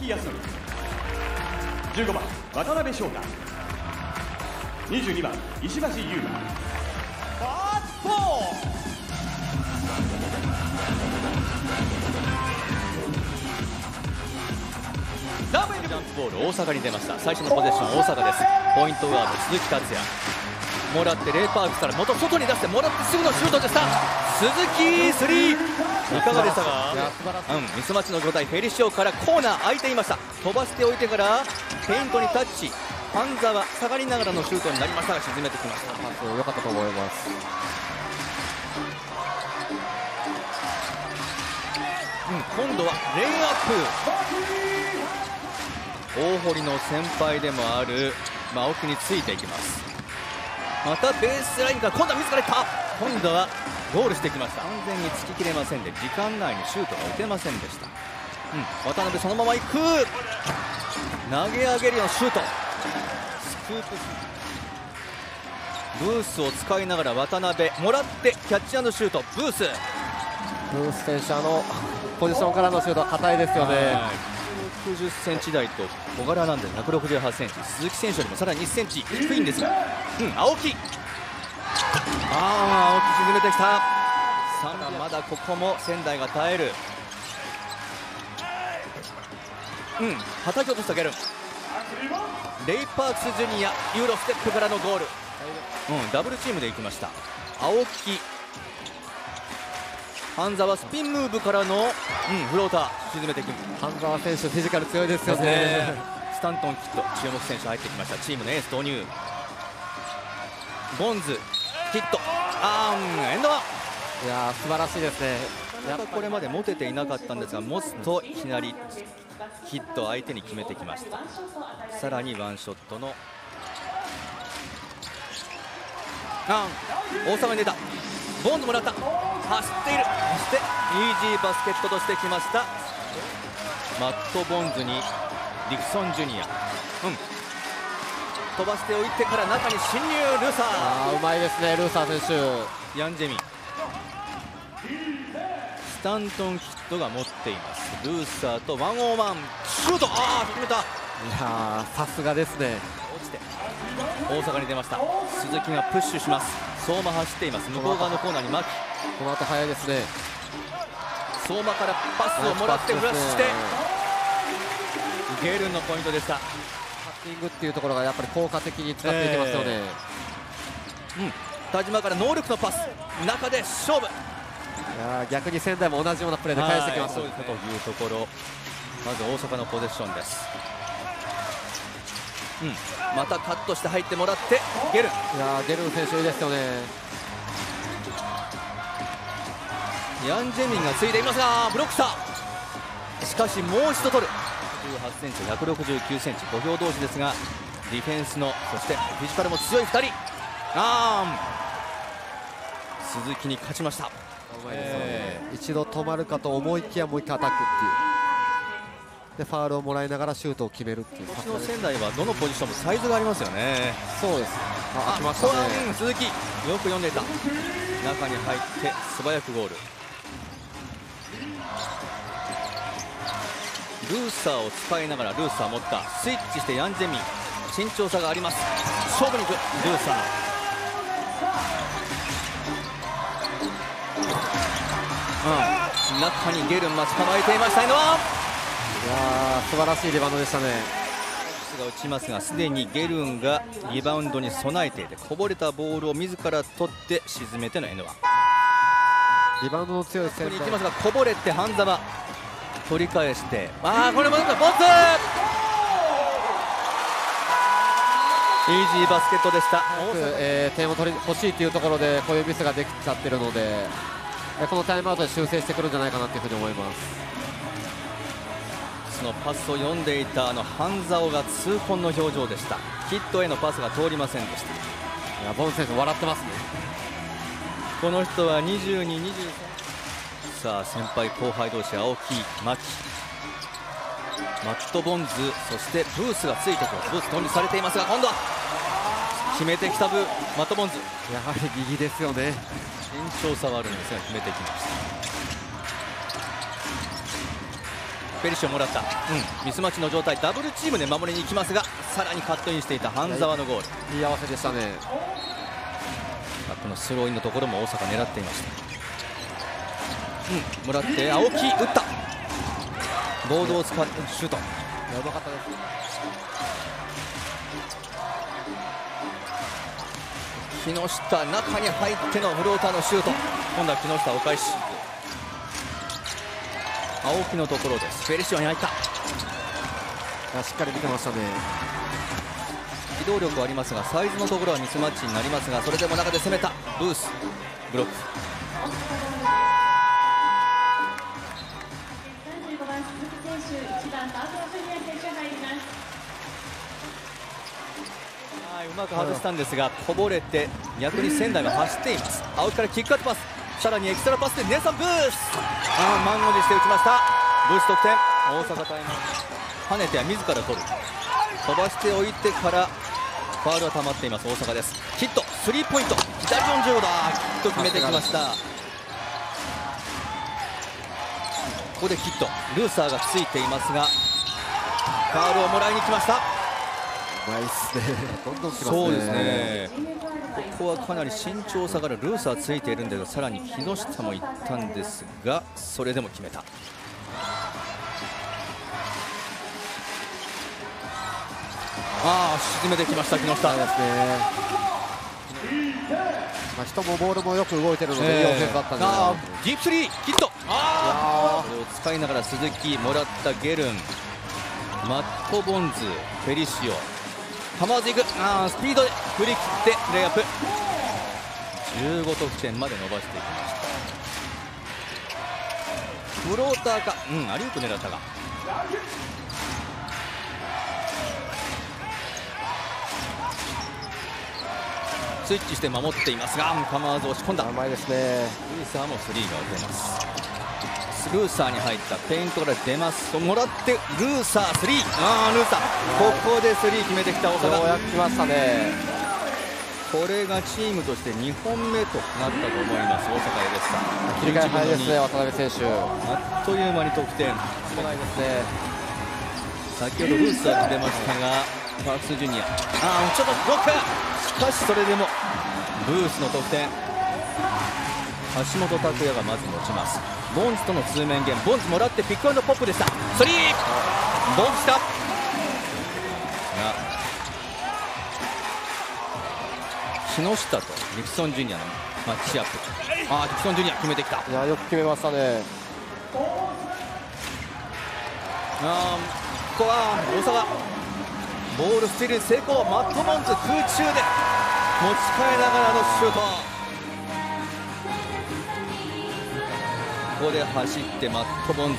木康則15番渡辺翔太。22番石橋優馬ファーストダブルジャンプボール大阪に出ました。最初のポゼッション大阪です。ポイントガード鈴木達也。もらってレイパークから元外に出してもらってすぐのシュートでした。鈴木スリー。いかがでしたか？うん、ミスマッチの状態フェリシオからコーナー空いていました。飛ばしておいてからペイントにタッチ。半沢下がりながらのシュートになりましたが沈めてきました良かったと思います。うん、今度はレイアップ。大堀の先輩でもある、まあ、青木についていきます。またベースラインから今度は自らいった。今度はゴールしてきました。完全に突き切れませんで時間内にシュートが打てませんでした、うん、渡辺そのまま行く。投げ上げるようなシュート。スクープ。ブースを使いながら渡辺もらってキャッチシュート。ブース。ブース選手あのポジションからのシュートは硬いですよね。60センチ台と小柄なんで168センチ。鈴木選手よりもさらに1センチ低いんですが、うん、青木。ああ青木沈めてきた。さあまだここも仙台が耐える。うん叩き落としたゲルンレイパークスジュニアユーロステップからのゴール、うん、ダブルチームでいきました。青木。半沢スピンムーブからの、うん、フローター沈めていく。半沢選手フィジカル強いですよね、ね、スタントンキット注目選手入ってきました。チームのエース投入。ボンズヒットあーんエンドワン。いや素晴らしいですね。やっぱこれまで持てていなかったんですが持つといきなりヒット相手に決めてきました。さらにワンショットの。あん大阪に出た。ボンズもらった。走っている。そしてイージーバスケットとしてきました。マット・ボンズにディクソン・ジュニア、うん、飛ばしておいてから中に侵入ルーサー。あうまいですねルーサー選手。ヤン・ジェミ。ンスタントン・キットが持っています。ルーサーとワンオーワン。シュート！ああ決めた！いやさすがですね。落ちて。大阪に出ました。鈴木がプッシュします。相馬走っています。向こう側のコーナーに牧この後早いですね。相馬からパスをもらってフラッシュして。ゲールンのポイントでしたングっていうところがやっぱり効果的に使っていきますよね、えー、うん。田島からノールックのパス中で勝負。いや逆に仙台も同じようなプレーで返してきますというところ。まず大阪のポゼッションです。うん、またカットして入ってもらってゲル。ンいやゲルン選手いいですよね。ヤン・ジェミンがついていますがブロックしたしかしもう一度取る18センチ169センチ小兵同士ですがディフェンスのそしてフィジカルも強い2人。鈴木に勝ちました。えー、一度止まるかと思いきやもう一回アタックっていう。でファールをもらいながらシュートを決めるっていう。今年の仙台はどのポジションもサイズがありますよね。そうです。あ来ましたね。鈴木。よく読んでいた。中に入って素早くゴールルーサーを使いながらルーサー持った。スイッチしてヤン・ジェミン身長差があります。勝負に行く。ルーサー、うん、中にゲルン待ち構えていましたいや素晴らしいリバウンドでしたね。が打ちますがすでにゲルンがリバウンドに備えていてこぼれたボールを自ら取って沈めての N1 リバウンドの強い選手に行きますがこぼれて半沢取り返して。ああこれもボツ。イージーバスケットでした、えー、点を取り欲しいというところでこういうミスができちゃってるのでこのタイムアウトで修正してくるんじゃないかなというふうに思います。のパスを読んでいたあの半沢が痛恨の表情でした。ヒットへのパスが通りませんでした。いやボン選手笑ってますね。この人は22、23さあ先輩後輩同士青木、牧。マット・ボンズそしてブースがついてくる。ブース投入されていますが今度は決めてきたブマット・ボンズ。やはり右ですよね。身長差はあるんですが決めてきました。ペリシをもらった、うん、ミスマッチの状態。ダブルチームで守りに行きますがさらにカットインしていた半沢のゴール。い。い合わせでしたね。このスローインのところも大阪狙っていましたうんもらって青木打った。ボードを使ってシュート。やばかったです木下中に入ってのフローターのシュート。今度は木下お返し。青木のところです。フェリシオに入った。しっかり見てましたね。機動力はありますがサイズのところはミスマッチになりますがそれでも中で攻めた。ブースブロックまく外したんですがこぼれて逆に仙台が走っています。青木からキックアウトパス。さらにエキストラパスでネサンブース。あ満を持して打ちました。ブース得点。大阪タイム跳ねては自ら取る。飛ばしておいてからファウルは溜まっています。大阪です。ヒット。スリーポイント。左40だ。ヒット決めてきました。ここでヒット。ルーサーがついていますがファウルをもらいに来ました。ナイスね。どんどんきますね。そうですね。ここはかなり身長差があるルーサーついているんですがさらに木下もいったんですがそれでも決めた。ああ沈めてきました木下。ですね。まあ、人もボールもよく動いてるので、いいオフェンったんで、あディープスリーヒットああこれを使いながら鈴木もらったゲルンマット・ボンズフェリシオ構わずいく。あスピードで振り切ってレイアップ。15得点まで伸ばしていきました。フローターか。うんアリウープ狙ったがスイッチして守っていますが構わず押し込んだ。甘いですね。ルーサーもスリーが打てますルーサーに入ったペイントから出ますともらってルーサー3あールーサー。ここで3決めてきた岡田。来ましたね。これがチームとして2本目となったと思います。大阪エレスタ切り替え早いですね渡辺選手。あっという間に得点。少ないですね。先ほどルーサーが出ましたがファークスジュニア。あーちょっとブロック。しかしそれでもブースの得点。橋本拓哉がまず持ちますボンズとのツーメンゲーム。ボンズもらってピックアンドポップでした。スリー。ボンズした。が木下とディクソンジュニアのマッチアップ。あディクソンジュニア決めてきた。いやよく決めましたね。あここは大阪ボールスティール成功。マット・ボンズ空中で。持ち替えながらのシュートここで走ってマット・ボンズ。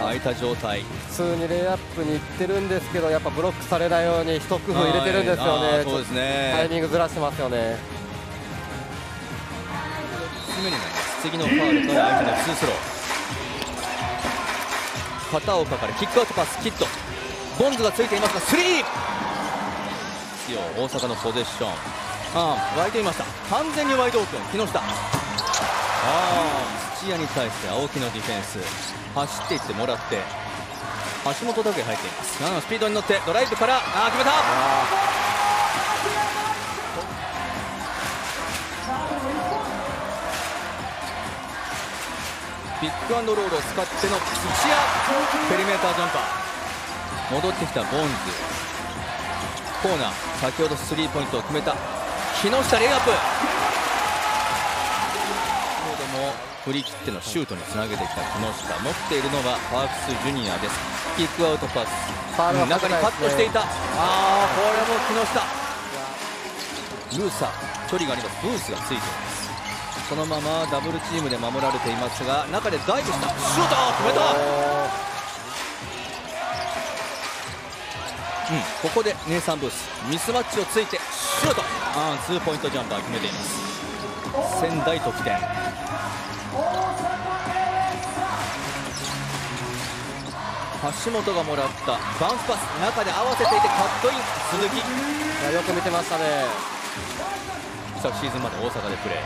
空いた状態。普通にレイアップにいってるんですけどやっぱブロックされないように一工夫入れてるんですよね。そうですね。タイミングずらしてますよね。次のファウルから相手のツースロー。片岡からキックアウトパスキット。ボンズがついていますがスリー！大阪のポゼッション。ああ湧いていました。完全にワイドオープン。木下あ土屋に対して青木のディフェンス。走っていってもらって橋本だけ入っています。スピードに乗ってドライブからあ決めた！ピックアンドロールを使っての土屋。ペリメータージャンパー。戻ってきたボンズ。コーナー。先ほどスリーポイントを決めた。木下レイアップ振り切ってのシュートにつなげてきた木下。持っているのはパークスジュニアです。キックアウトパス。中にカットしていた、ああこれも木下。ルーサー距離があります。ブースがついています。そのままダブルチームで守られていますが中でダイブした。シュート決めた。うん、ここでネイサン・ブース。ミスマッチをついてシュート。あーツーポイントジャンパー決めています。仙台得点橋本がもらったバウンスパス中で合わせていてカットイン鈴木。いやよく見てましたね。昨シーズンまで大阪でプレー。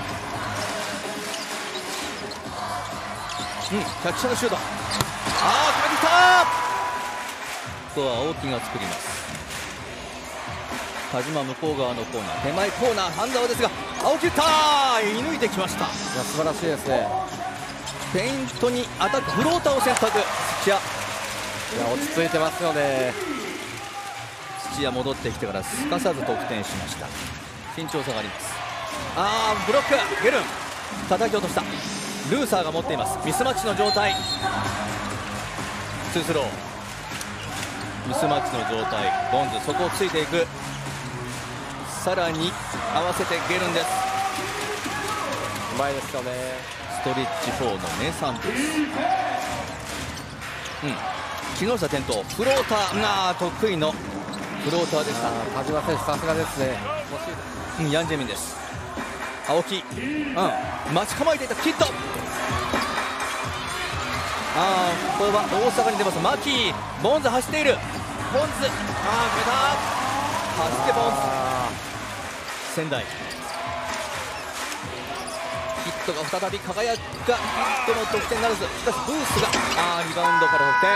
うんキャッチのシュート。あったここは青木が作ります。田島向こう側のコーナー。手前コーナー半沢ですが青木打った射抜いてきました。いや素晴らしいですね。ペイントにアタックフローターを選択。土屋。いや落ち着いてますよね。土屋戻ってきてからすかさず得点しました。身長差があります。あーブロック。ゲルン。叩き落とした。ルーサーが持っています。ミスマッチの状態。ツースロー。ミスマッチの状態。ボンズそこをついていくさらに合わせてゲルンです。うまいですよね。ストレッチ4の名産物うん。木下転倒フローターが得意のフローターでした。田島選手さすがですね。うんヤン・ジェミンです。青木、うん、待ち構えていたキッドあーここは大阪に出ます。マキーボンズ走っている。ボンズ。あー決めた。走ってボンズ。あ仙台。ヒットが再び輝くがヒットの得点ならずしかしブースがあーリバウンドから得点。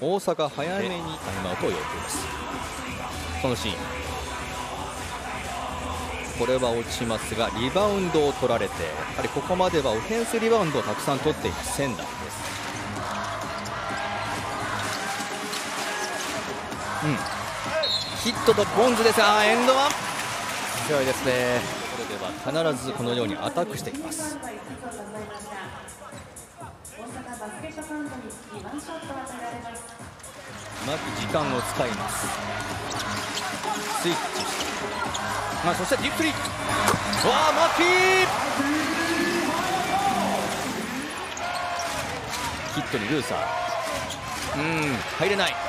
大阪早めにタイムアウトを要求です。そのシーン。これは落ちますがリバウンドを取られてやはりここまではオフェンスリバウンドをたくさん取っている仙台です。ヒットとボンズです。がエンドワン。ー強いですね。これでは必ずこのようにアタックしてきます。うまく時間を使います。スイッチして。あそしてディープスリーわあマッキー。ヒットにルーサー。うん入れない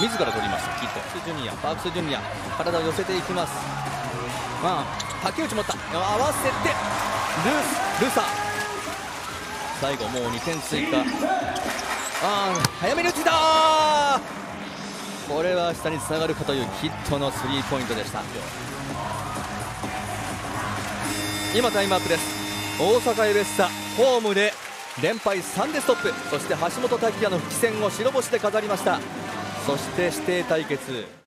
自ら取りましたヒットスジュニアパークスジュニア体を寄せていきます。まあ竹内持った。合わせてルースルーサ最後もう2点追加。あ早めに打ちたこれは下につながるかというヒットのスリーポイントでした。今タイムアップです。大阪エベッサホームで連敗3でストップ。そして橋本拓也の復帰戦を白星で飾りました。そして指定対決。